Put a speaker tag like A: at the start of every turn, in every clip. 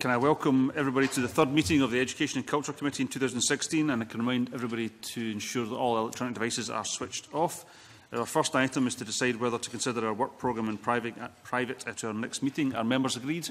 A: Can I welcome everybody to the third meeting of the Education and Culture Committee in 2016 and I can remind everybody to ensure that all electronic devices are switched off. Our first item is to decide whether to consider our work programme in private, uh, private at our next meeting. Are members agreed?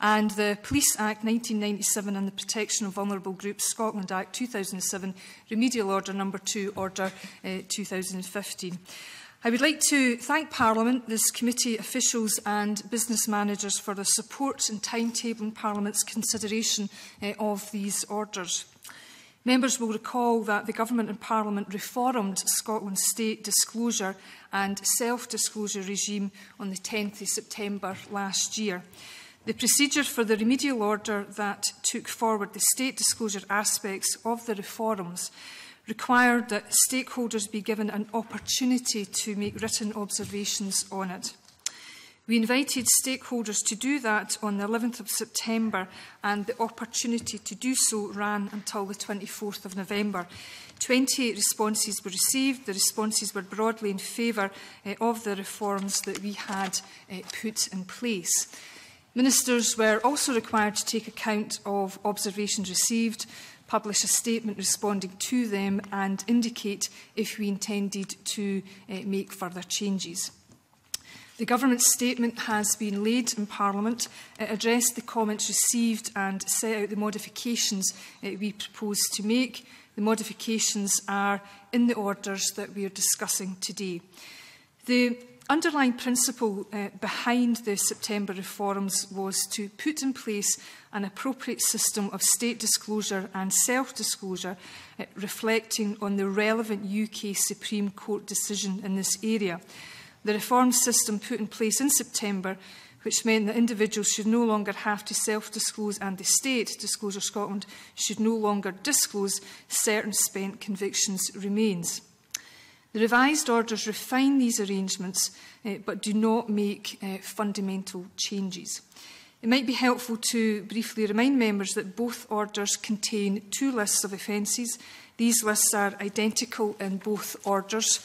A: and the
B: Police Act 1997 and the Protection of Vulnerable Groups Scotland Act 2007, Remedial Order Number 2, Order uh, eh, 2015. I would like to thank Parliament, this committee officials and business managers for the support and timetable in Parliament's consideration uh, of these orders. Members will recall that the Government and Parliament reformed Scotland's state disclosure and self-disclosure regime on the 10th of September last year. The procedure for the remedial order that took forward the state disclosure aspects of the reforms required that stakeholders be given an opportunity to make written observations on it. We invited stakeholders to do that on the 11th of September and the opportunity to do so ran until the 24th of November. 28 responses were received. The responses were broadly in favour uh, of the reforms that we had uh, put in place. Ministers were also required to take account of observations received, publish a statement responding to them and indicate if we intended to uh, make further changes. The Government's statement has been laid in Parliament. It eh, addressed the comments received and set out the modifications uh, we propose to make. The modifications are in the orders that we are discussing today. The underlying principle uh, behind the September reforms was to put in place an appropriate system of state disclosure and self-disclosure uh, reflecting on the relevant UK Supreme Court decision in this area. The reform system put in place in September which meant that individuals should no longer have to self-disclose and the state, Disclosure Scotland, should no longer disclose certain spent convictions remains. The revised orders refine these arrangements uh, but do not make uh, fundamental changes. It might be helpful to briefly remind members that both orders contain two lists of offences. These lists are identical in both orders.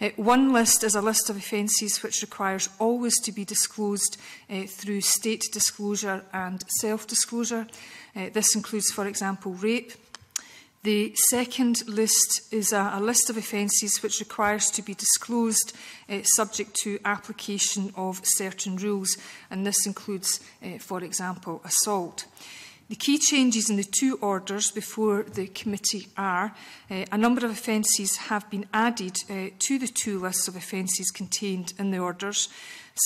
B: Uh, one list is a list of offences which requires always to be disclosed uh, through state disclosure and self-disclosure. Uh, this includes, for example, rape. The second list is a, a list of offences which requires to be disclosed uh, subject to application of certain rules and this includes, uh, for example, assault. Uh, The key changes in the two orders before the committee are uh, a number of offences have been added uh, to the two lists of offences contained in the orders.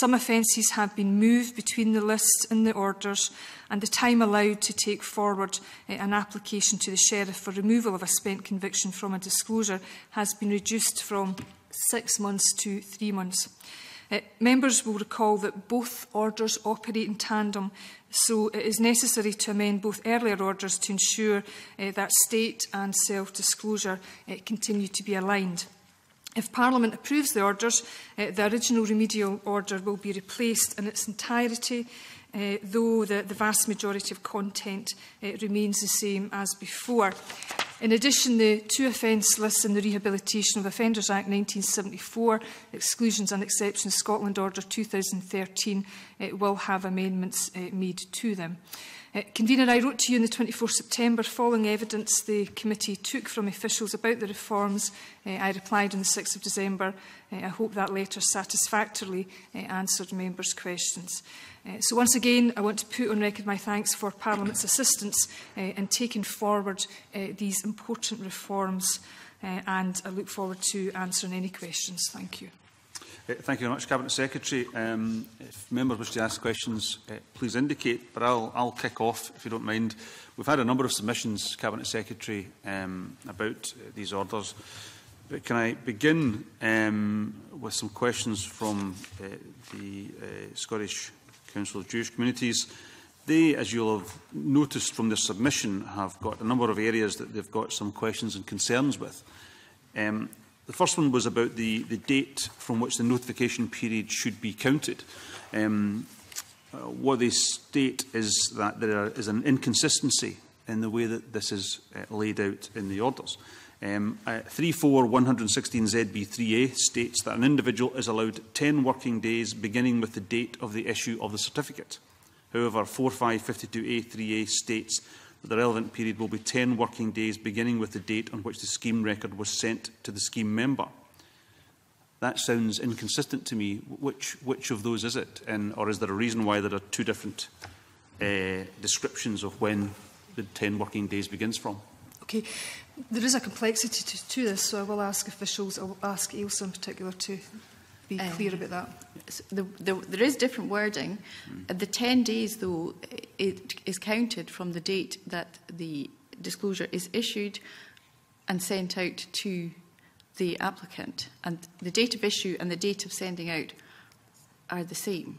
B: Some offences have been moved between the lists in the orders and the time allowed to take forward uh, an application to the Sheriff for removal of a spent conviction from a disclosure has been reduced from six months to three months. Uh, members will recall that both orders operate in tandem, so it is necessary to amend both earlier orders to ensure uh, that state and self-disclosure uh, continue to be aligned. If Parliament approves the orders, uh, the original remedial order will be replaced in its entirety uh, though the, the vast majority of content uh, remains the same as before. In addition, the two offence lists in the Rehabilitation of Offenders Act 1974, Exclusions and Exceptions Scotland Order 2013, it eh, will have amendments uh, made to them. Uh, Convener, I wrote to you on the 24th September following evidence the committee took from officials about the reforms. Uh, I replied on the 6th of December. Uh, I hope that letter satisfactorily uh, answered members' questions. Uh, so once again, I want to put on record my thanks for Parliament's assistance uh, in taking forward uh, these important reforms uh, and I look forward to answering any questions. Thank you.
A: Uh, thank you very much, Cabinet Secretary. Um, if members wish to ask questions, uh, please indicate, but I'll, I'll kick off, if you don't mind. We've had a number of submissions, Cabinet Secretary, um, about uh, these orders. But can I begin um, with some questions from uh, the uh, Scottish Council of Jewish Communities. They, as you'll have noticed from their submission, have got a number of areas that they've got some questions and concerns with. Um, the first one was about the, the date from which the notification period should be counted. Um, uh, what they state is that there is an inconsistency in the way that this is uh, laid out in the orders. Um, uh, 34116ZB3A states that an individual is allowed 10 working days beginning with the date of the issue of the certificate. However, 4552A3A states that the relevant period will be 10 working days beginning with the date on which the scheme record was sent to the scheme member. That sounds inconsistent to me. Which, which of those is it? And, or is there a reason why there are two different uh, descriptions of when the 10 working days begins from?
B: Okay. There is a complexity to, to this, so I will ask officials, I will ask AILSA in particular to be
C: um,
B: clear about that.
C: So the, the, there is different wording. Mm. The 10 days, though, it is counted from the date that the disclosure is issued and sent out to the applicant. And the date of issue and the date of sending out are the same.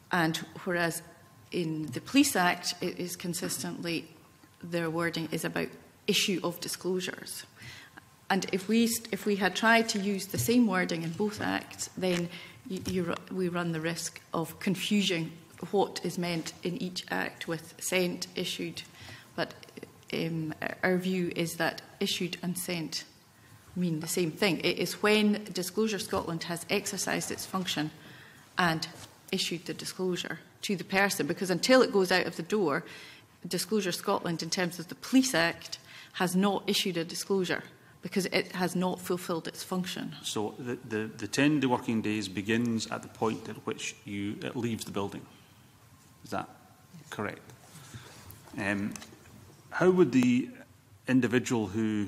A: and
C: whereas in the Police Act, it is consistently, their wording is about issue of disclosures. And if we, if we had tried to use the same wording in both acts, then you, you, we run the risk of confusing what is meant in each act with sent, issued. But um, our view is that issued and sent mean the same thing. It is when Disclosure Scotland has exercised its function and issued the disclosure to the person because until it goes out of the door, Disclosure Scotland, in terms of the Police Act, has not issued a disclosure because it has not fulfilled its function.
A: So the, the, the 10 day working days begins at the point at which you, it leaves the building. Is that yes. correct? Um, how would the individual who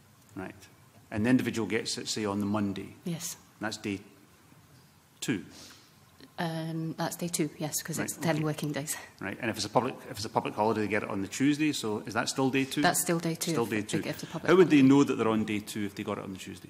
A: Right. And the individual gets it, say, on the Monday.
D: Yes.
A: That's day two.
D: Um, that's day two, yes, because
A: right,
D: it's ten
A: okay.
D: working days.
A: Right, and if it's a public if it's a public holiday, they get it on the Tuesday. So is that still day two?
D: That's still day two.
A: Still day two. How would they know that they're on day two if they got it on the Tuesday?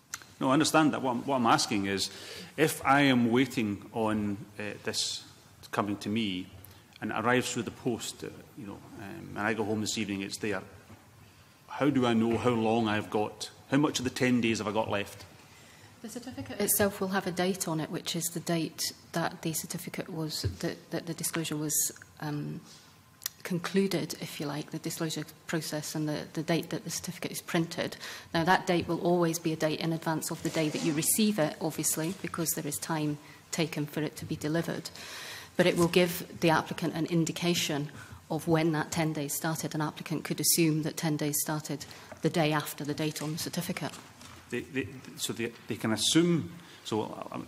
A: No, I understand that. What I'm, what I'm asking is, if I am waiting on uh, this coming to me, and it arrives through the post, uh, you know, um, and I go home this evening, it's there. How do I know how long I've got? How much of the 10 days have I got left?
D: The certificate itself will have a date on it, which is the date that the certificate was, that, that the disclosure was um, concluded, if you like, the disclosure process and the, the date that the certificate is printed. Now, that date will always be a date in advance of the day that you receive it, obviously, because there is time taken for it to be delivered. but it will give the applicant an indication of when that 10 days started. An applicant could assume that 10 days started the day after the date on the certificate.
A: They, they, so they, they can assume... So
D: I'm,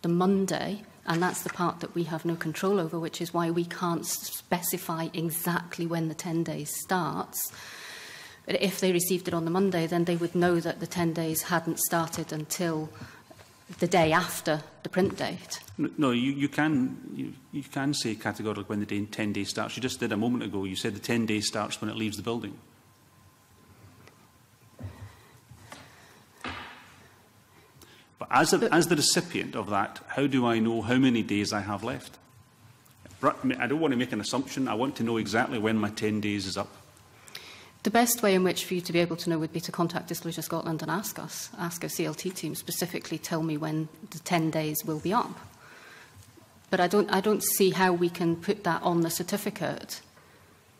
D: the Monday, and that's the part that we have no control over, which is why we can't specify exactly when the 10 days starts. But if they received it on the Monday, then they would know that the 10 days hadn't started until the day after the print date.
A: No, you, you can you, you can say categorically when the day, 10 days starts. You just did a moment ago. You said the 10 days starts when it leaves the building. But as, a, but, as the recipient of that, how do I know how many days I have left? I don't want to make an assumption. I want to know exactly when my 10 days is up.
D: The best way in which for you to be able to know would be to contact Disclosure Scotland and ask us, ask our CLT team specifically, tell me when the 10 days will be up. But I don't, I don't see how we can put that on the certificate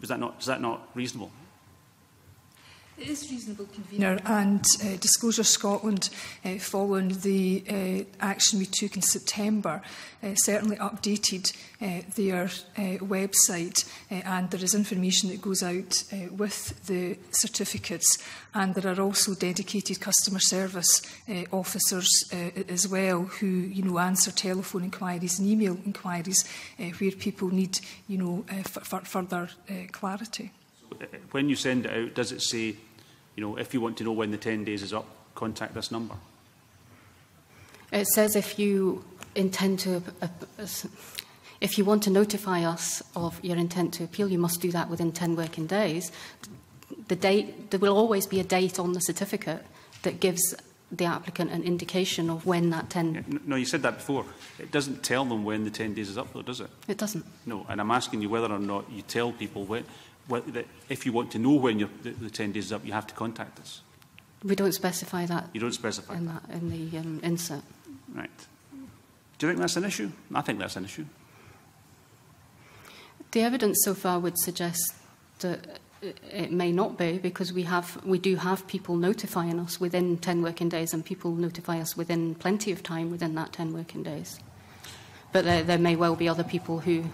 A: Was that not, is that not reasonable?
B: is reasonable, convener, and uh, Disclosure Scotland, uh, following the uh, action we took in September, uh, certainly updated uh, their uh, website, uh, and there is information that goes out uh, with the certificates, and there are also dedicated customer service uh, officers uh, as well who, you know, answer telephone inquiries and email inquiries uh, where people need, you know, uh, further uh, clarity.
A: Uh, when you send it out, does it say you know, if you want to know when the 10 days is up, contact this number.
D: It says if you intend to, if you want to notify us of your intent to appeal, you must do that within 10 working days. The date, there will always be a date on the certificate that gives the applicant an indication of when that 10...
A: no, you said that before. It doesn't tell them when the 10 days is up, though, does it?
D: It doesn't.
A: No, and I'm asking you whether or not you tell people when... that if you want to know when the, the 10 days is up, you have to contact us?
D: We don't specify that.
A: You don't specify
D: in that, that in the um, insert.
A: Right. Do you think that's an issue? I think that's an issue.
D: The evidence so far would suggest that it may not be because we have we do have people notifying us within 10 working days and people notify us within plenty of time within that 10 working days but there, there may well be other people who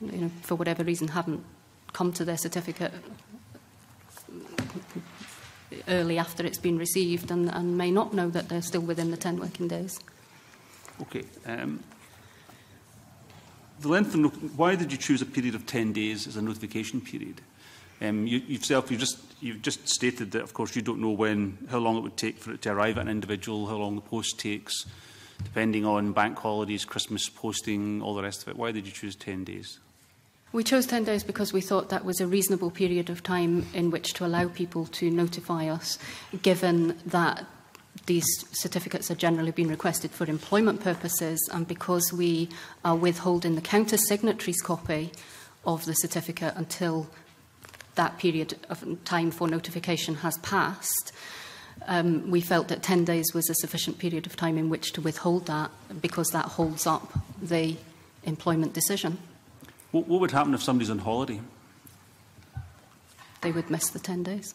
D: you know for whatever reason haven't come to their certificate early after it's been received and, and may not know that they're still within the 10 working days.
A: Okay. Um, the length of why did you choose a period of 10 days as a notification period? Um, you, yourself, you just, you've just stated that, of course, you don't know when, how long it would take for it to arrive at an individual, how long the post takes, depending on bank holidays, Christmas posting, all the rest of it. Why did you choose 10 days?
D: We chose 10 days because we thought that was a reasonable period of time in which to allow people to notify us, given that these certificates are generally being requested for employment purposes and because we are withholding the counter signatory's copy of the certificate until that period of time for notification has passed. Um, we felt that 10 days was a sufficient period of time in which to withhold that because that holds up the employment decision.
A: What, what would happen if somebody's on holiday?
D: They would
A: miss the 10 days.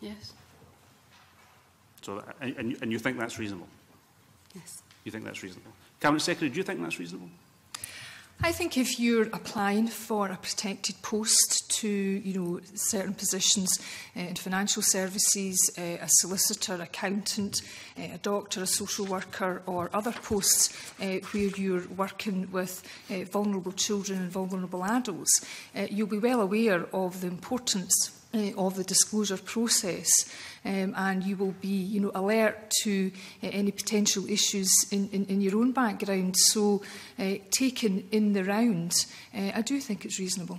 D: Yes.
A: So, and, and you think that's reasonable?
D: Yes.
A: You think that's reasonable? Cabinet Secretary, do you think that's reasonable?
B: I think if you're applying for a protected post to, you know, certain positions uh, in financial services, uh, a solicitor, accountant, uh, a doctor, a social worker or other posts uh, where you're working with uh, vulnerable children and vulnerable adults, uh, you'll be well aware of the importance uh, of the disclosure process um, and you will be you know, alert to uh, any potential issues in, in, in your own background. So uh, taken in the round, uh, I do think it's reasonable.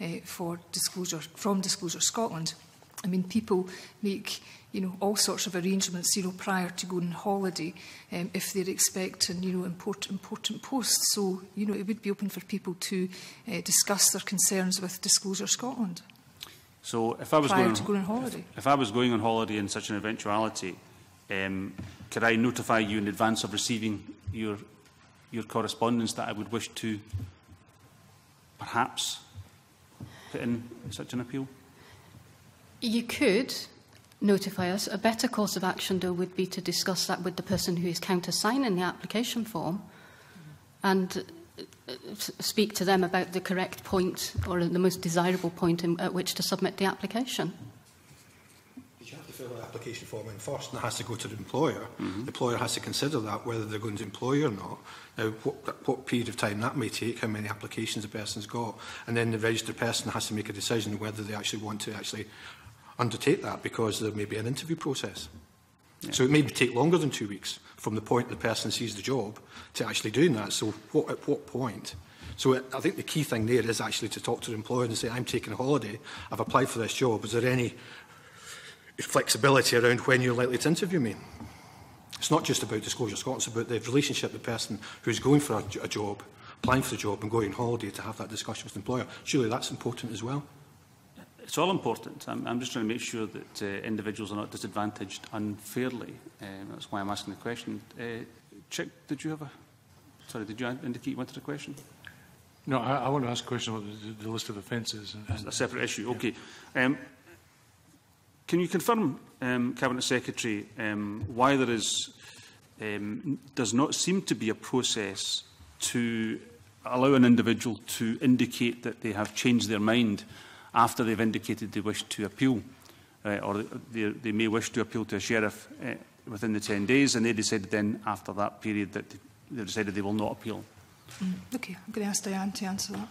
A: uh, for
B: disclosure, from Disclosure Scotland, I mean, people make you know, all sorts of arrangements, you know, prior to going on holiday um, if they're expecting, you know, important, important posts. So, you know, it would be open for people to uh, discuss their concerns with Disclosure Scotland.
A: So if I was
B: prior
A: going
B: to going on holiday.
A: If, if I was going on holiday in such an eventuality, um, could I notify you in advance of receiving your, your correspondence that I would wish to perhaps put in such an appeal?
D: You could notify us. A better course of action, though, would be to discuss that with the person who is countersigning the application form and uh, speak to them about the correct point or the most desirable point in, at which to submit the application.
E: You have to fill the application form in first, and it has to go to the employer. Mm -hmm. The employer has to consider that, whether they're going to employ you or not. Now, what, what period of time that may take, how many applications a person's got, and then the registered person has to make a decision whether they actually want to actually undertake that because there may be an interview process. Yeah. So it may take longer than two weeks from the point the person sees the job to actually doing that. So what, at what point? So it, I think the key thing there is actually to talk to the employer and say, I'm taking a holiday, I've applied for this job, is there any flexibility around when you're likely to interview me? It's not just about Disclosure Scotland, it's about the relationship the person who's going for a, a job, applying for the job and going on holiday to have that discussion with the employer. Surely that's important as well
A: it's all important. I'm, I'm just trying to make sure that uh, individuals are not disadvantaged unfairly. Um, that's why I'm asking the question. Uh, Chick, did you have a... Sorry, did you indicate you wanted a question?
F: No, I, I want to ask a question about the, the list of offences. And,
A: a separate issue, okay. Um, can you confirm, um, Cabinet Secretary, um, why there is, um, does not seem to be a process to allow an individual to indicate that they have changed their mind after they've indicated they wish to appeal uh, or they, they may wish to appeal to a sheriff uh, within the 10 days and they decided then after that period that they, decided they will not appeal. Mm.
B: Okay, I'm going to ask Diane to answer that.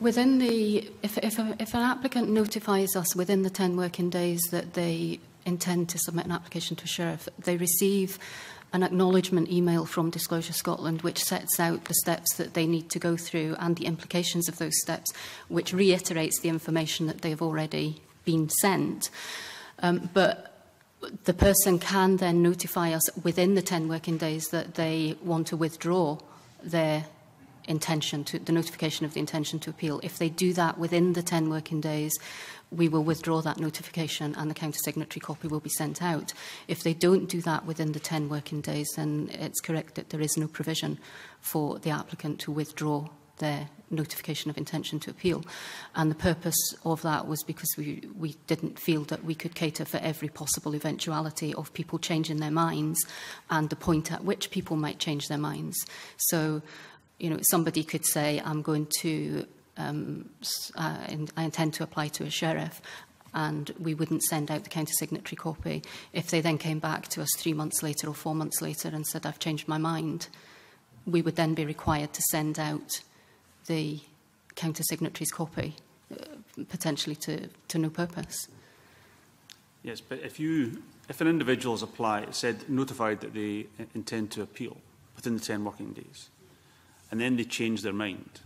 D: Within the, if, if, a, if an applicant notifies us within the 10 working days that they intend to submit an application to a sheriff, they receive an acknowledgement email from Disclosure Scotland which sets out the steps that they need to go through and the implications of those steps, which reiterates the information that they've already been sent. Um, but the person can then notify us within the 10 working days that they want to withdraw their intention to the notification of the intention to appeal if they do that within the 10 working days we will withdraw that notification and the counter-signatory copy will be sent out. If they don't do that within the 10 working days, then it's correct that there is no provision for the applicant to withdraw their notification of intention to appeal. And the purpose of that was because we, we didn't feel that we could cater for every possible eventuality of people changing their minds and the point at which people might change their minds. So, you know, somebody could say, I'm going to um, uh, I, I intend to apply to a sheriff and we wouldn't send out the county signatory copy. If they then came back to us three months later or four months later and said, I've changed my mind, we would then be required to send out the counter signatory's copy, uh, potentially to, to no purpose.
A: Yes, but if you, if an individual has applied, said, notified that they intend to appeal within the 10 working days, and then they change their mind,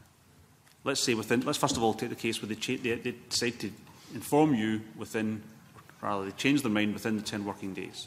A: let's say within, let's first of all take the case where they, cha- they, they decide to inform you within, rather they change their mind within the 10 working days.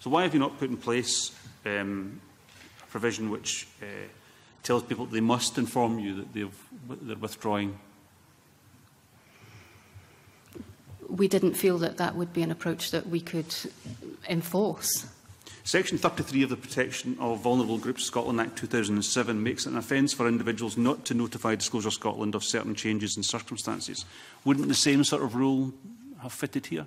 A: So why have you not put in place um, a provision which uh, tells people they must inform you that they've, they're withdrawing?
D: We didn't feel that that would be an approach that we could enforce.
A: Section 33 of the Protection of Vulnerable Groups Scotland Act 2007 makes it an offence for individuals not to notify Disclosure Scotland of certain changes in circumstances. Wouldn't the same sort of rule have fitted here?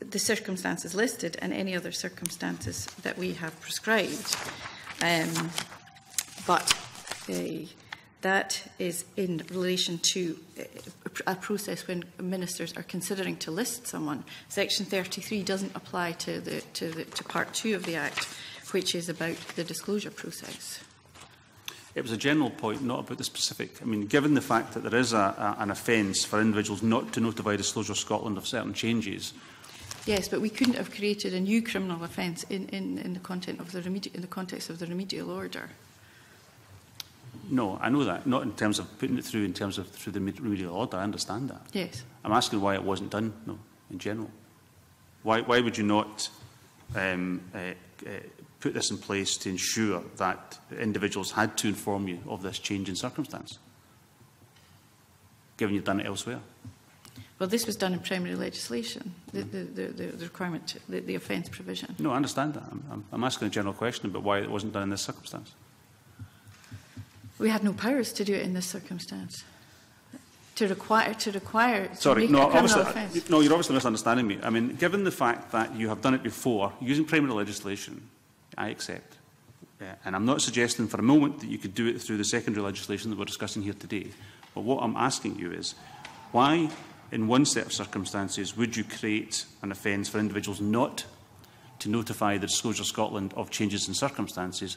A: the
C: circumstances listed and any other circumstances that we have prescribed. Um, but uh, that is in relation to uh, a process when ministers are considering to list someone. Section 33 doesn't apply to, the, to, the, to Part 2 of the Act which is about the disclosure process.
A: It was a general point, not about the specific. I mean, given the fact that there is a, a, an offence for individuals not to notify Disclosure Scotland of certain changes,
C: Yes, but we couldn't have created a new criminal offence in, in, in, the content of the in the context of the remedial order.
A: No, I know that. Not in terms of putting it through in terms of through the remedial order. I understand that.
C: Yes.
A: I'm asking why it wasn't done. No, in general, why why would you not um, uh, uh, put this in place to ensure that individuals had to inform you of this change in circumstance, given you've done it elsewhere?
C: Well, this was done in primary legislation, the, the, the, the requirement, the, the offence provision.
A: No, I understand that. I'm, I'm asking a general question about why it wasn't done in this circumstance.
C: We had no powers to do it in this circumstance. To require, to require, to
A: Sorry, no, obviously,
C: offense.
A: no, you're obviously misunderstanding me. I mean, given the fact that you have done it before, using primary legislation, I accept. Uh, and I'm not suggesting for a moment that you could do it through the secondary legislation that we're discussing here today. But what I'm asking you is, why, in one set of circumstances, would you create an offence for individuals not to notify the Disclosure Scotland of changes in circumstances,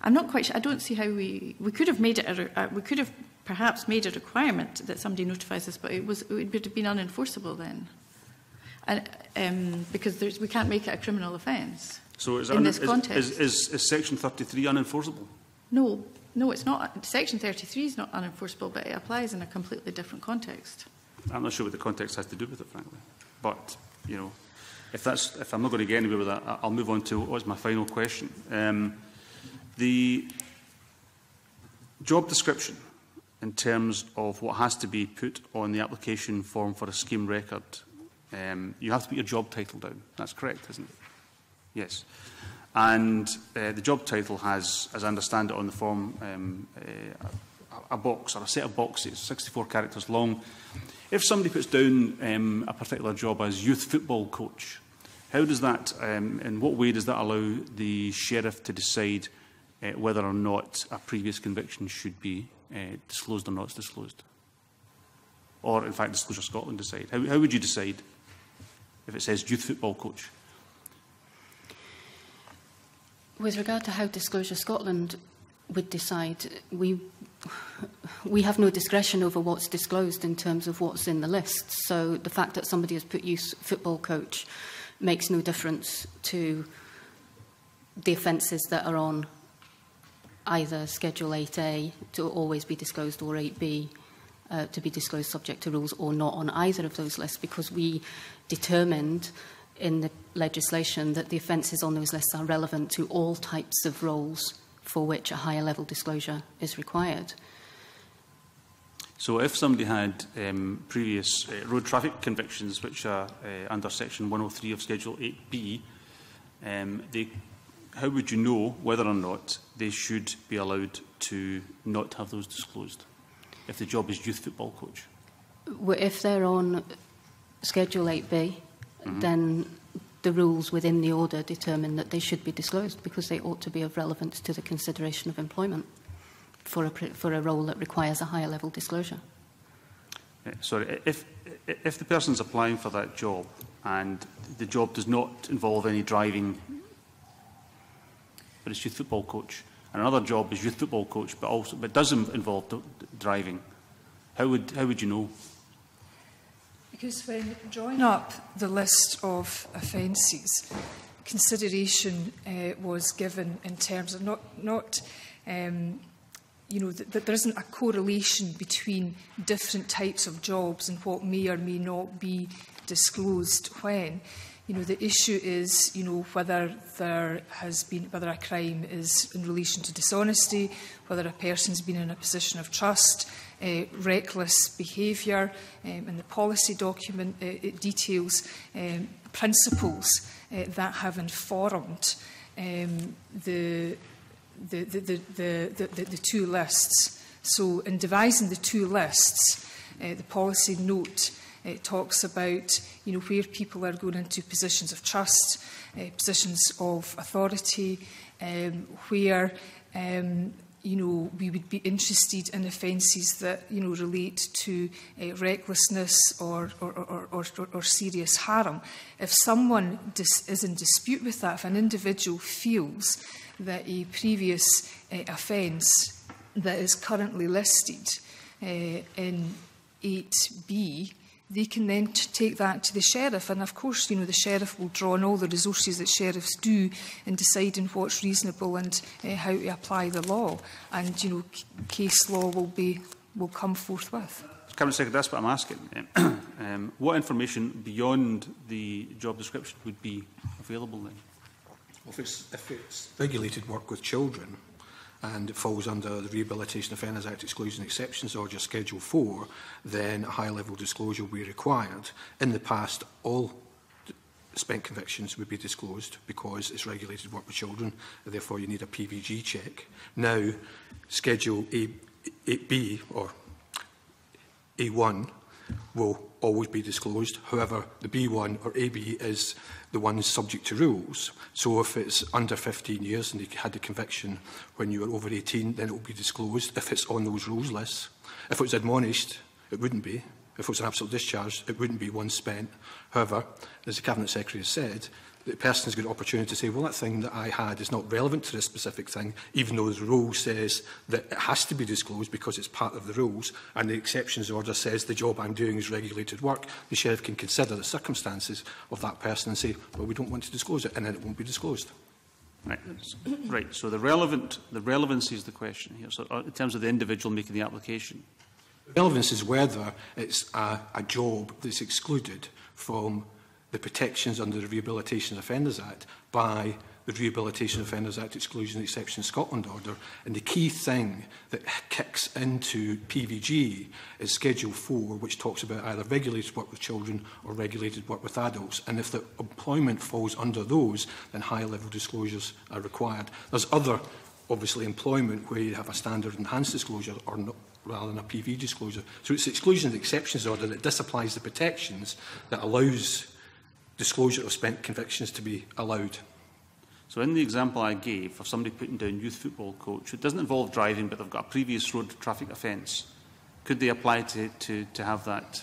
C: I'm not quite sure. I don't see how we we could have made it. A, uh, we could have perhaps made a requirement that somebody notifies us, but it was it would have been unenforceable then. and, um, because there's, we can't make it a criminal offence
A: so is
C: in
A: un,
C: this
A: is,
C: context.
A: Is, is, is Section 33 unenforceable?
C: No, no, it's not. Section 33 is not unenforceable, but it applies in a completely different context.
A: I'm not sure what the context has to do with it, frankly. But, you know, if, that's, if I'm not going to get anywhere with that, I'll move on to what's my final question. Um, the job description in terms of what has to be put on the application form for a scheme record Um, you have to put your job title down. That's correct, isn't it? Yes. And uh, the job title has, as I understand it on the form, um, uh, a, a box or a set of boxes, 64 characters long. If somebody puts down um, a particular job as youth football coach, how does that, um, in what way does that allow the sheriff to decide uh, whether or not a previous conviction should be uh, disclosed or not disclosed? Or, in fact, Disclosure Scotland decide? How, how would you decide if it says youth football coach?
D: With regard to how Disclosure Scotland would decide, we, we have no discretion over what's disclosed in terms of what's in the list. So the fact that somebody has put youth football coach makes no difference to the offences that are on either Schedule 8A to always be disclosed or 8B uh, to be disclosed subject to rules or not on either of those lists because we determined in the legislation that the offences on those lists are relevant to all types of roles for which a higher level disclosure is required.
A: So if somebody had um, previous uh, road traffic convictions, which are uh, under section 103 of Schedule 8B, um, they, how would you know whether or not they should be allowed to not have those disclosed? if the job is youth football coach?
D: Well, if they're on Schedule 8B,
A: mm -hmm.
D: then the rules within the order determine that they should be disclosed because they ought to be of relevance to the consideration of employment for a, for a role that requires a higher level disclosure.
A: Uh, sorry, if, if the person's applying for that job and the job does not involve any driving, but it's youth football coach, and another job is youth football coach, but also but does involve driving, how would how would you know?
B: Because when drawing up the list of offences, consideration uh, was given in terms of not not. Um, you know, that, that there isn't a correlation between different types of jobs and what may or may not be disclosed when you know, the issue is, you know, whether there has been, whether a crime is in relation to dishonesty, whether a person's been in a position of trust, uh, reckless behaviour, um, and the policy document uh, it details um, principles uh, that have informed um, the, the, the, the, the, the, the two lists. So in devising the two lists, uh, the policy note It talks about you know, where people are going into positions of trust, uh, positions of authority, um, where um, you know, we would be interested in offences that, you know, relate to uh, recklessness or, or, or, or, or serious harm. If someone dis is in dispute with that, if an individual feels that a previous uh, offence that is currently listed uh, in 8b they can then take that to the sheriff. And of course, you know, the sheriff will draw on all the resources that sheriffs do in deciding what's reasonable and uh, how to apply the law. And, you know, case law will, be, will come forthwith.
A: Cabinet Secretary, that's what I'm asking. um, what information beyond the job description would be available then?
E: Well, if it's, if it's regulated work with children, and it falls under the Rehabilitation Offenders Act Exclusion Exceptions Order Schedule 4, then a high-level disclosure will be required. In the past, all spent convictions would be disclosed because it's regulated work with children, and therefore you need a PVG check. Now, Schedule 8, 8B or A1 will always be disclosed. However, the B1 or AB is the one subject to rules. So if it's under 15 years and you had the conviction when you were over 18, then it will be disclosed if it's on those rules lists. If it was admonished, it wouldn't be. If it was an absolute discharge, it wouldn't be one spent. However, as the Cabinet Secretary has said, the person's got an opportunity to say, well, that thing that I had is not relevant to this specific thing, even though the rule says that it has to be disclosed because it's part of the rules, and the exceptions order says the job I'm doing is regulated work, the sheriff can consider the circumstances of that person and say, well, we don't want to disclose it, and then it won't be disclosed.
A: Right. right. So the relevant, the relevancy is the question here. So uh, in terms of the individual making the application.
E: Relevance is whether it's a, a job that's excluded from the protections under the Rehabilitation Offenders Act by the Rehabilitation Offenders Act Exclusion Exception Scotland Order. And the key thing that kicks into PVG is Schedule 4, which talks about either regulated work with children or regulated work with adults. And if the employment falls under those, then high-level disclosures are required. There's other, obviously, employment where you have a standard enhanced disclosure or not, rather than a PV disclosure. So it's the exclusion and exceptions order that disapplies the protections that allows disclosure of spent convictions to be allowed.
A: So in the example I gave of somebody putting down youth football coach, it doesn't involve driving, but they've got a previous road traffic offence. Could they apply to, to, to have that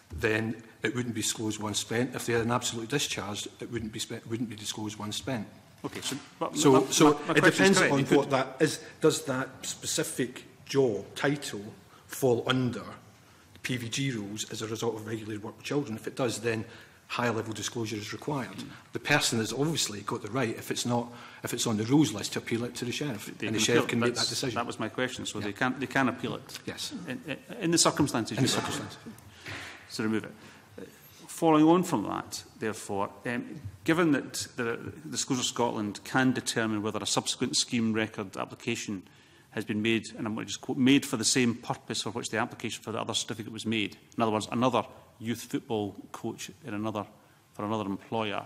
E: then it wouldn't be disclosed once spent. If they had an absolute discharge, it wouldn't be, spent, wouldn't be disclosed once spent.
A: Okay, so but,
E: so, so
A: my, my
E: it depends on
A: could...
E: what that is. Does that specific job title fall under the PVG rules as a result of regulated work with children? If it does, then higher level disclosure is required. Mm. The person has obviously got the right, if it's not, if it's on the rules list, to appeal it to the sheriff,
A: they
E: and the sheriff can make that decision.
A: That was my question. So
E: yeah.
A: they can they can appeal it.
E: Yes.
A: In, in the circumstances.
E: In the circumstances.
A: To remove it. Following on from that, therefore, um, given that the, the Schools of Scotland can determine whether a subsequent scheme record application has been made, and I'm going to just quote, made for the same purpose for which the application for the other certificate was made. In other words, another youth football coach in another, for another employer.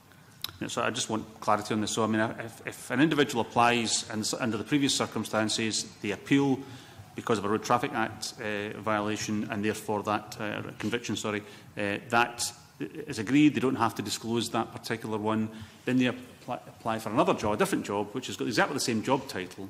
A: Yeah, so I just want clarity on this. So, I mean, if, if an individual applies and under the previous circumstances, the appeal because of a Road Traffic Act uh, violation and therefore that uh, conviction, sorry, uh, that is agreed. They don't have to disclose that particular one. Then they apply, apply for another job, a different job, which has got exactly the same job title.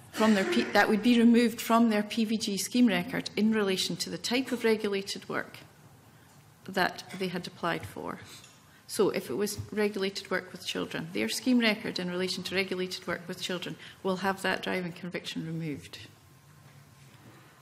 C: from their P that would be removed from their PVG scheme record in relation to the type of regulated work that they had applied for. So if it was regulated work with children, their scheme record in relation to regulated work with children will have that driving conviction removed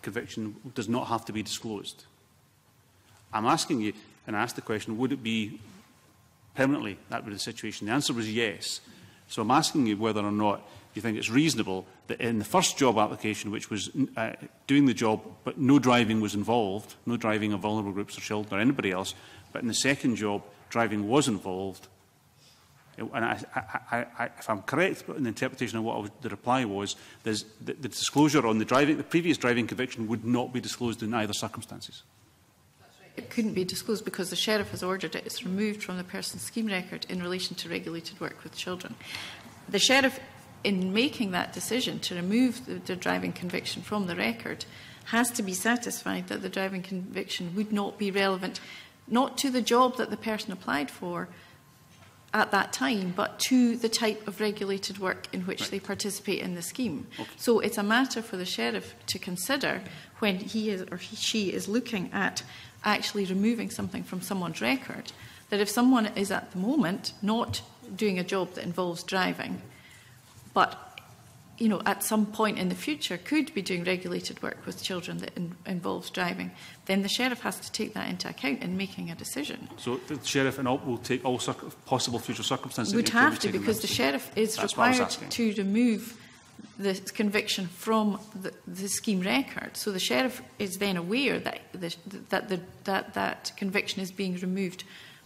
E: conviction
A: does not have to be disclosed, I'm asking you, and I asked the question, would it be permanently that would be the situation? The answer was yes. So I'm asking you whether or not you think it's reasonable that in the first job application, which was uh, doing the job but no driving was involved, no driving of vulnerable groups or children or anybody else, but in the second job, driving was involved. And I, I, I, if I'm correct in the interpretation of what was, the reply was, the, the disclosure on the driving, the previous driving conviction would not be disclosed in either circumstances.
C: it couldn't be disclosed because the sheriff has ordered it. It's removed from the person's scheme record in relation to regulated work with children. The sheriff, in making that decision to remove the, the driving conviction from the record, has to be satisfied that the driving conviction would not be relevant, not to the job that the person applied for at that time, but to the type of regulated work in which
A: right.
C: they participate in the scheme.
A: Okay.
C: So it's a matter for the sheriff to consider when he is, or he, she is looking at actually removing something from someone's record, that if someone is at the moment not doing a job that involves driving, but you know, at some point in the future could be doing regulated work with children that in, involves driving, then the sheriff has to take that into account in making a decision.
A: So the sheriff and all, will take all possible future circumstances.
C: Would have to, because the sheriff is
A: That's
C: required to remove this conviction from the, the, scheme record. So the sheriff is then aware that the, that, the, that that conviction is being removed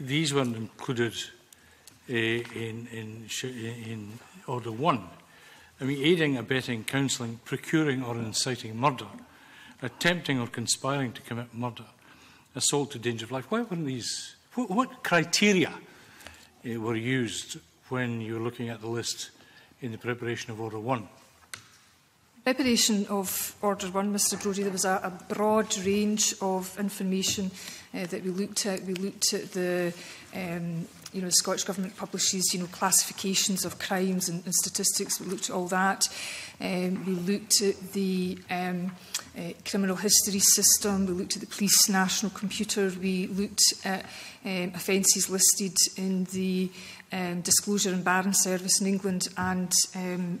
F: these weren't included uh, in, in, in Order 1. I mean, aiding, abetting, counselling, procuring or inciting murder, attempting or conspiring to commit murder, assault to danger of life. Why weren't these? What, what criteria uh, were used when you were looking at the list in the preparation of Order 1?
B: preparation of Order 1, Mr Brody, there was a, a broad range of information uh, that we looked at. We looked at the um, you know, the Scottish Government publishes, you know, classifications of crimes and, and statistics. We looked at all that. Um, we looked at the um, uh, criminal history system. We looked at the police national computer. We looked at um, offences listed in the um, disclosure and barren service in England and um,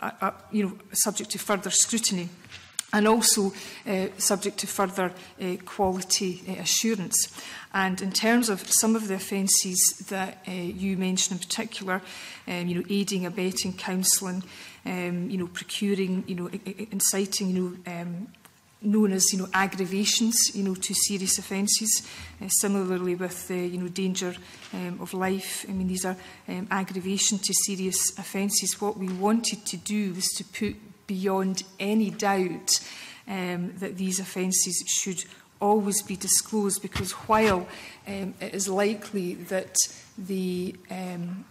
B: uh, you know, subject to further scrutiny and also uh, subject to further uh, quality uh, assurance. And in terms of some of the offences that uh, you mentioned in particular, um, you know, aiding, abetting, counselling, um, you know, procuring, you know, inciting, you know, um, known as you know aggravations you know to serious offences uh, similarly with uh, you know danger um, of life i mean these are um, aggravation to serious offences what we wanted to do was to put beyond any doubt um, that these offences should always be disclosed because while um, it is likely that the um,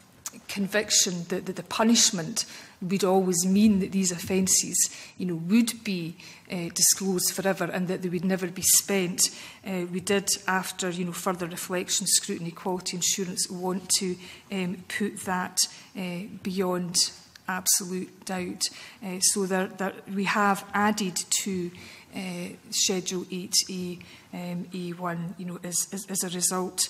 B: conviction, that the, the punishment would always mean that these offences you know, would be uh, disclosed forever and that they would never be spent. Uh, we did, after you know, further reflection, scrutiny, quality insurance, want to um, put that uh, beyond absolute doubt. Uh, so there, there, we have added to uh, Schedule 8E, um, E1, you know, as, as, as a result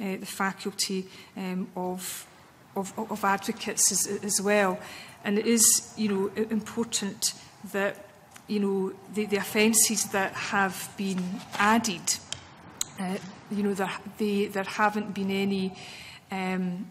B: uh, the faculty um, of, of, of advocates as, as well. And it is, you know, important that, you know, the, the offences that have been added, uh, you know, there, they, there haven't been any um,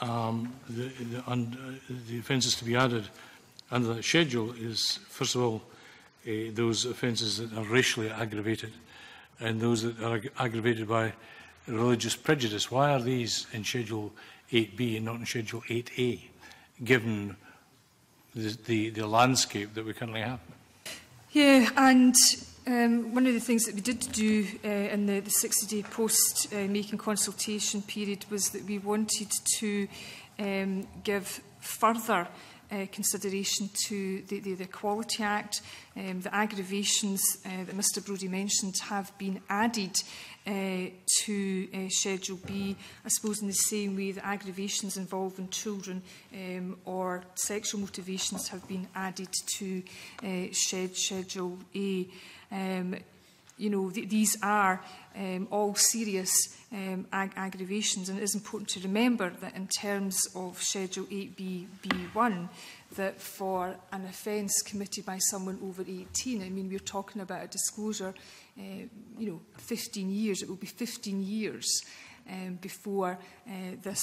B: um, the, the,
F: and, uh, the offences to be added under that schedule is, first of all, uh, those offences that are racially aggravated and those that are ag aggravated by religious prejudice. Why are these in Schedule 8B and not in Schedule 8A, given the, the, the landscape that we currently have?
B: Yeah, and Um, one of the things that we did do uh, in the the 60-day post-making uh, consultation period was that we wanted to um, give further uh, consideration to the, the, the Equality Act. Um, the aggravations uh, that Mr Brodie mentioned have been added uh, to uh, Schedule B, I suppose in the same way that aggravations involving children um, or sexual motivations have been added to uh, Schedule A. Um, you know, th these are um, all serious um, ag aggravations and it is important to remember that in terms of Schedule 8B B1, that for an offence committed by someone over 18, I mean, we're talking about a disclosure Eh, you know, 15 years, it will be 15 years um, before eh, this,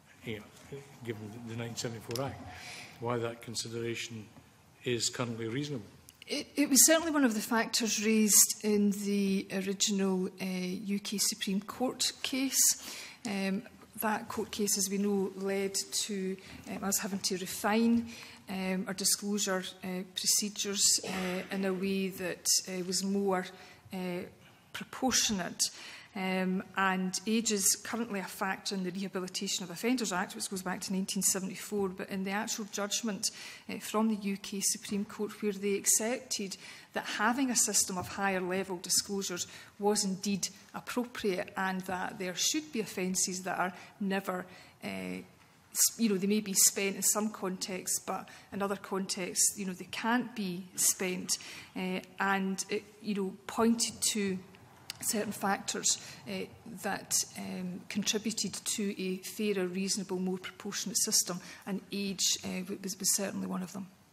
B: you know,
F: given the 1974 Act, why that consideration is currently reasonable.
B: It, it was certainly one of the factors raised in the original uh, UK Supreme Court case. Um, that court case, as we know, led to um, us having to refine um, our disclosure uh, procedures uh, in a way that uh, was more uh, proportionate. Um, and age is currently a factor in the Rehabilitation of Offenders Act, which goes back to 1974, but in the actual judgment uh, from the UK Supreme Court, where they accepted that having a system of higher level disclosures was indeed appropriate and that there should be offences that are never uh, you know, they may be spent in some contexts, but in other contexts, you know, they can't be spent. Uh, and it, you know, pointed to certain factors uh, that um, contributed to a fairer, reasonable, more proportionate system, and age uh, was, was certainly one of them.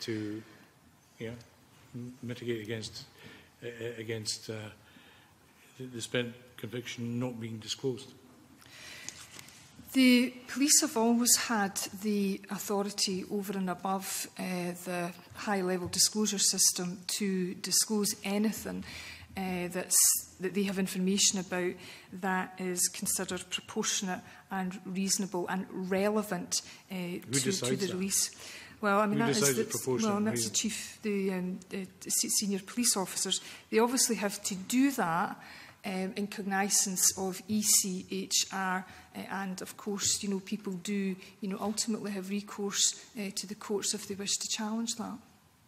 F: to mitigate against uh, against uh, the spent conviction not being disclosed?
B: The police have always had the authority over and above uh, the high level disclosure system to disclose anything uh, that's, that they have information about that is considered proportionate and reasonable and relevant uh, to, to, the
F: that?
B: release. Well, I mean,
F: Who
B: that is the, well, that's the chief, the, um, the senior police officers. They obviously have to do that um, in cognizance of ECHR, uh, and of course, you know, people do, you know, ultimately have recourse uh, to the courts if they wish to challenge that.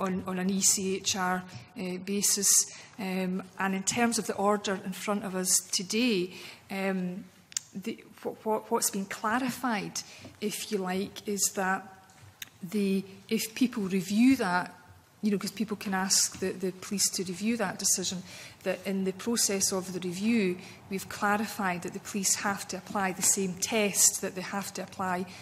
B: on, on an ECHR uh, eh, basis. Um, and in terms of the order in front of us today, um, the, what, what's been clarified, if you like, is that the, if people review that, you know, because people can ask the, the police to review that decision, that in the process of the review, we've clarified that the police have to apply the same test that they have to apply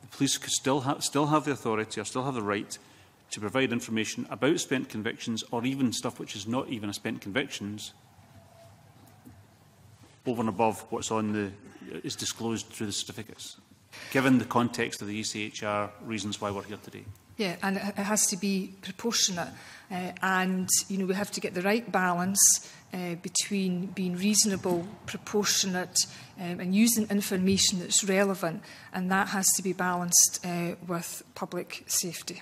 B: the police
A: could still, ha still have the authority or still have the right to provide information about spent convictions or even stuff which is not even a spent convictions over and above what's on the is disclosed through the certificates given the context of the ECHR reasons why we're here today.
B: Yeah, and it has to be proportionate. Uh, and, you know, we have to get the right balance uh, between being reasonable, proportionate, um, and using information that's relevant. And that has to be balanced uh, with public safety.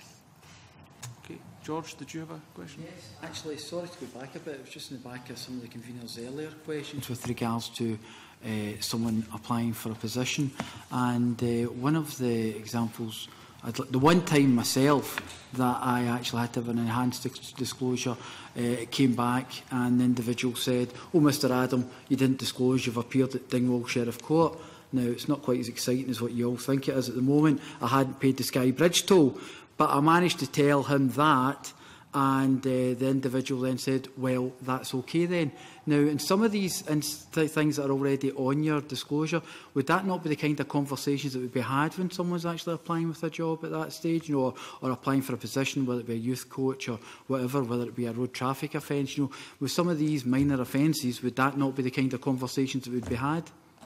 A: Okay. George, did you have a question?
G: Yes, actually, sorry to go back a bit. It was just in the back of some of the conveners' earlier questions with regards to uh, someone applying for a position. And uh, one of the examples, I'd, the one time myself that I actually had to have an enhanced disclosure, uh, it came back and the individual said, oh, Mr Adam, you didn't disclose, you've appeared at Dingwall Sheriff Court. Now, it's not quite as exciting as what you all think it is at the moment. I hadn't paid the Sky Bridge toll, but I managed to tell him that and uh, the individual then said, well, that's okay then. Now, in some of these things that are already on your disclosure, would that not be the kind of conversations that would be had when someone's actually applying with a job at that stage, you know, or, or applying for a position, whether it be a youth coach or whatever, whether it be a road traffic offence, you know, with some of these minor offences, would that not be the kind of conversations that would be had?
B: I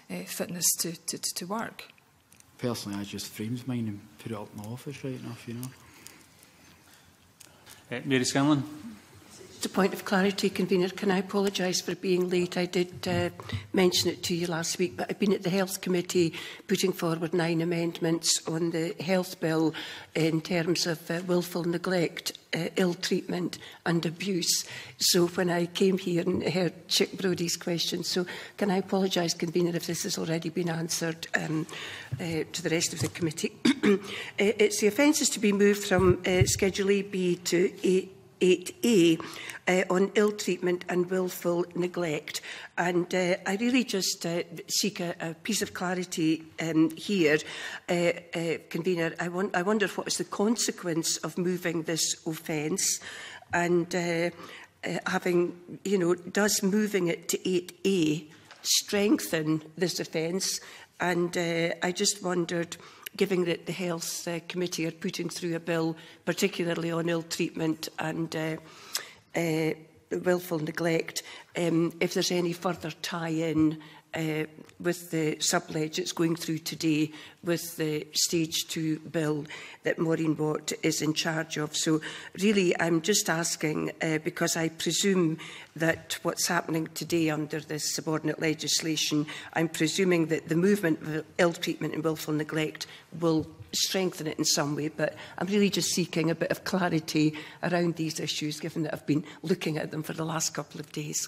B: uh, fitness to, to, to work
G: personally, I just framed mine and put it up in my office right enough, you know.
A: Uh, Mary Scanlon.
H: Just a point of clarity, convener, can I apologise for being late? I did uh, mention it to you last week, but I've been at the Health Committee putting forward nine amendments on the health bill in terms of uh, willful neglect uh, ill treatment and abuse. So when I came here and heard Chick Brody's question, so can I apologise, Convener, if this has already been answered um, uh, to the rest of the committee? Uh, it's the offences to be moved from uh, Schedule B to A 8A uh, e, eh, on ill treatment and willful neglect. And uh, I really just uh, seek a, a piece of clarity um, here, uh, uh, convener. I, want, I wonder what is the consequence of moving this offence and uh, uh, having, you know, does moving it to 8A e strengthen this offence? And uh, I just wondered giving that the Health uh, Committee are putting through a bill, particularly on ill treatment and uh, uh, willful neglect, um, if there's any further tie-in uh, with the sub-ledge that's going through today with the stage two bill that Maureen Watt is in charge of. So really I'm just asking uh, because I presume that what's happening today under this subordinate legislation, I'm presuming that the movement of ill treatment and willful neglect will strengthen it in some way, but I'm really just seeking a bit of clarity around these issues, given that I've been looking at them for the last couple of days.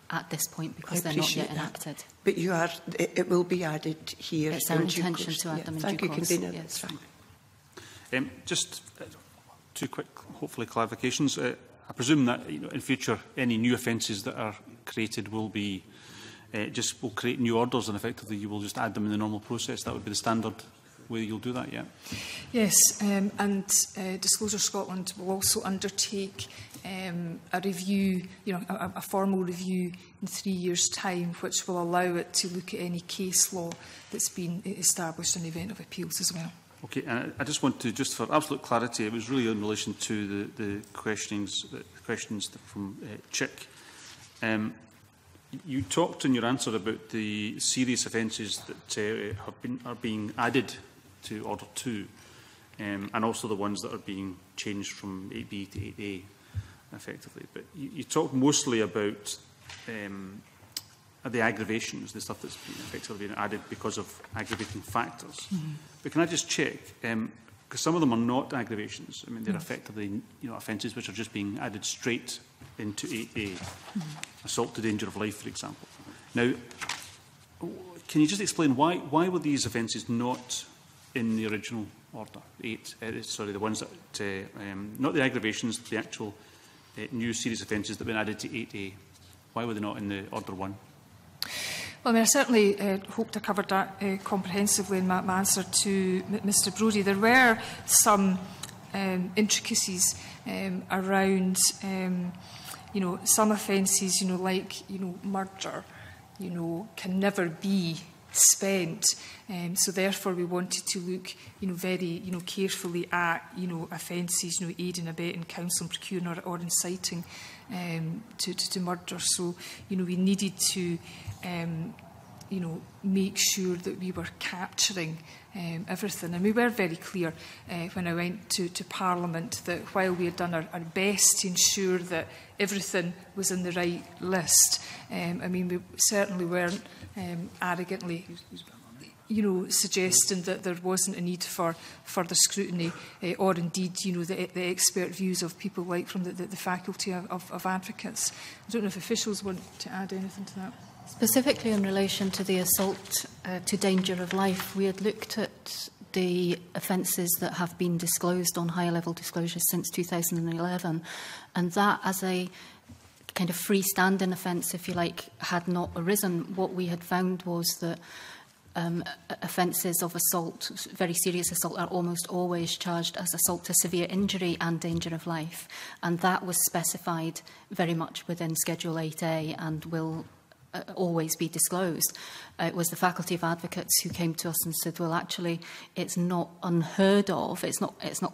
D: at this point because they're not yet enacted.
H: That. But you are, it, it, will be added here.
D: It's our intention to add
H: yeah,
D: them in
H: thank
D: due
H: you,
D: course.
H: Convener.
D: Yes.
H: right.
A: Um, just uh, two quick, hopefully, clarifications. Uh, I presume that you know, in future any new offences that are created will be uh, just will create new orders and effectively you will just add them in the normal process. That would be the standard where you'll do that yet.
B: Yes, um, and uh, Disclosure Scotland will also undertake um, a review, you know, a, a formal review in three years' time, which will allow it to look at any case law that's been e-, established in the event of appeals as well.
A: Okay, and I just want to, just for absolute clarity, it was really in relation to the, the questionings, the questions from uh, Chick. Um, you talked in your answer about the serious offences that uh, have been, are being added to Order 2, um, and also the ones that are being changed from 8B to 8A, effectively. But you, you talk mostly about um, the aggravations, the stuff that's been effectively been added because of aggravating factors. Mm -hmm. But can I just check, um, because some of them are not aggravations. I mean, they're yes. Mm. effectively you know, offences which are just being added straight into 8A. Mm -hmm. Assault to danger of life, for example. Now, can you just explain why, why were these offences not in the original order. Eight, uh, sorry, the ones that, uh, um, not the aggravations, the actual uh, new serious offences that have been added to 8A. Why were they not in the order one?
B: Well, I, mean, I certainly uh, hoped I covered that uh, comprehensively in my, my answer to Mr Brody. There were some um, intricacies um, around, um, you know, some offences, you know, like, you know, murder, you know, can never be spent. Um, so therefore, we wanted to look, you know, very, you know, carefully at, you know, offences, you know, aid and abet and counsel and procuring or, or inciting um, to, to, to murder. So, you know, we needed to, um, you know, make sure that we were capturing um, everything. And we were very clear uh, when I went to, to Parliament that while we had done our, our best to ensure that everything was in the right list, um, I mean, we certainly weren't um, arrogantly you know, suggesting that there wasn't a need for further scrutiny uh, or indeed, you know, the, the expert views of people like from the, the, the faculty of, of, of advocates. I don't know if officials want to add anything to that.
D: Specifically in relation to the assault uh, to danger of life, we had looked at the offences that have been disclosed on higher level disclosures since 2011, and that as a kind of freestanding offence, if you like, had not arisen. What we had found was that um, offences of assault, very serious assault, are almost always charged as assault to severe injury and danger of life. And that was specified very much within Schedule 8A and will uh, always be disclosed. Uh, it was the Faculty of Advocates who came to us and said, well, actually, it's not unheard of. It's not, it's not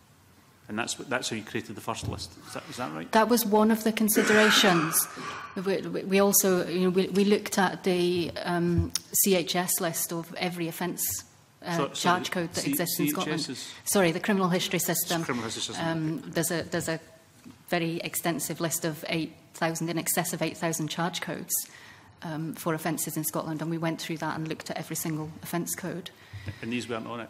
D: And
A: that's, that's how you created the first list. Is that, is that right?
D: That was one of the considerations. we, we also you know, we, we looked at the um, CHS list of every offence uh,
A: so,
D: charge
A: charge
D: code that
A: C
D: exists in Scotland.
A: Is...
D: Sorry, the criminal history system.
A: Criminal history system.
D: Um, there's, a, there's a very extensive list of eight 8,000, in excess of 8,000 charge codes um, for offences in Scotland, and we went through that and looked at every single offence code.
A: And these weren't on it?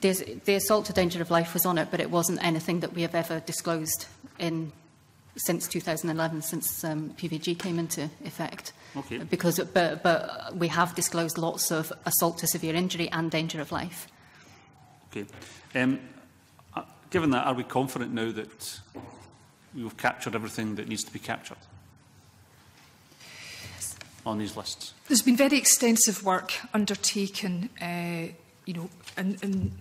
D: There's, the assault to danger of life was on it, but it wasn't anything that we have ever disclosed in since 2011, since um, PVG came into effect.
A: Okay.
D: Because, but, but we have disclosed lots of assault to severe injury and danger of life.
A: Okay. Um, uh, given that, are we confident now that we captured everything that needs to be captured on these lists.
B: There's been very extensive work undertaken, uh, you know, in, in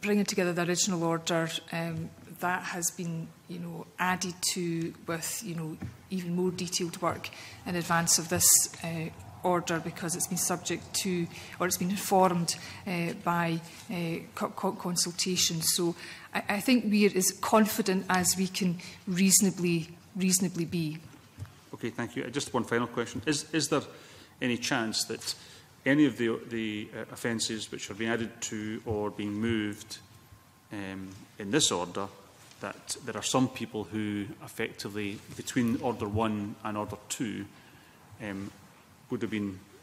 B: bringing together the original order. Um, that has been, you know, added to with, you know, even more detailed work in advance of this uh, order because it's been subject to or it's been informed uh, by uh, co consultation. So I, I think we are as confident as we can reasonably, reasonably be.
A: Okay, thank you. Uh, just one final question. Is, is there any chance that any of the, the uh, offences which are being added to or being moved um, in this order, that there are some people who effectively, between Order 1 and Order 2, um, would have been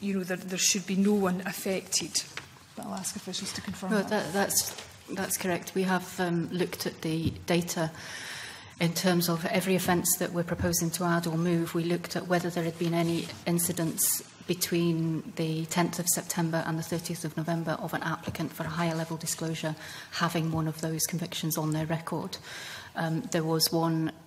B: you know, there, there should be no one affected. But I'll ask officials to confirm
D: no,
B: that.
D: that. That's, that's correct. We have um, looked at the data in terms of every offence that we're proposing to add or move, we looked at whether there had been any incidents between the 10th of September and the 30th of November of an applicant for a higher level disclosure having one of those convictions on their record. Um, there was one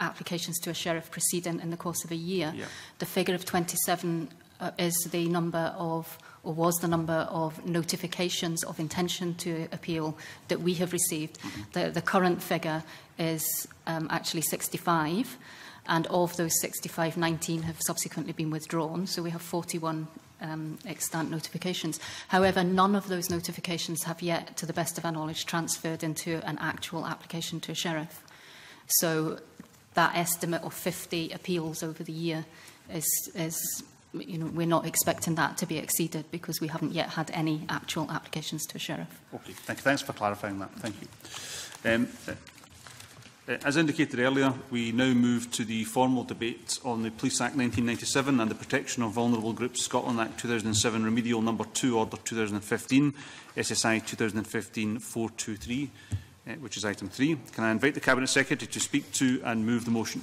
D: applications to a sheriff proceeding in the course of a year.
A: Yeah.
D: The figure of 27 uh, is the number of or was the number of notifications of intention to appeal that we have received. Mm -hmm. the, the current figure is um, actually 65 and of those 65, 19 have subsequently been withdrawn. So we have 41 um, extant notifications. However, none of those notifications have yet, to the best of our knowledge, transferred into an actual application to a sheriff. So that estimate of 50 appeals over the year is, is you know, we're not expecting that to be exceeded because we haven't yet had any actual applications to a sheriff.
A: Okay, thank you. Thanks for clarifying that. Thank you. Um, Uh, as indicated earlier, we now move to the formal debate on the Police Act 1997 and the Protection of Vulnerable Groups Scotland Act 2007 Remedial Number 2 Order 2015 SSI 2015-423, which is item 3. Can I invite the Cabinet Secretary to speak to and move the motion?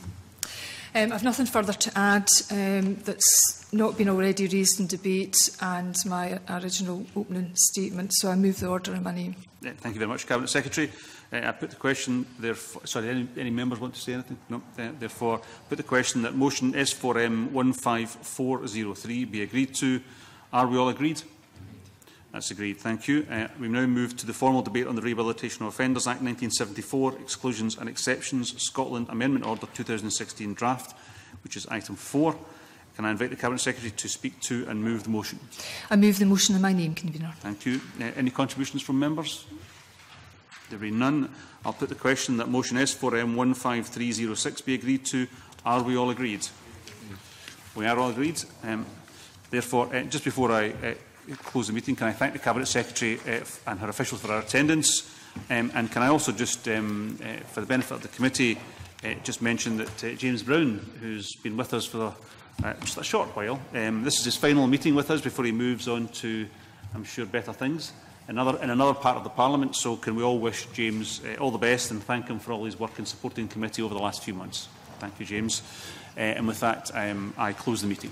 B: Um, I've nothing further to add um, that's not been already raised in debate and my original opening statement, so I move the order in my name.
A: Yeah, thank you very much, Cabinet Secretary. Uh, I put the question, therefore, sorry, any, any members want to say anything? No, uh, therefore, put the question that motion S4M 15403 be agreed to. Are we all agreed? That's agreed. Thank you. Uh, we now move to the formal debate on the Rehabilitation of Offenders Act 1974, Exclusions and Exceptions, Scotland Amendment Order 2016 draft, which is item 4. Can I invite the Cabinet Secretary to speak to and move the motion?
B: I move the motion in my name, Convener.
A: Thank you. Uh, any contributions from members? There being none, I'll put the question that motion S4M15306 be agreed to. Are we all agreed? We are all agreed. Um, therefore, uh, just before I uh, close the meeting, can I thank the Cabinet Secretary uh, and her officials for their attendance? Um, and can I also just, um, uh, for the benefit of the committee, uh, just mention that uh, James Brown, who's been with us for the, uh, just a short while, um, this is his final meeting with us before he moves on to, I'm sure, better things another, in another part of the Parliament. So can we all wish James uh, all the best and thank him for all his work in supporting the committee over the last few months. Thank you, James. Uh, and with that, um, I close the meeting.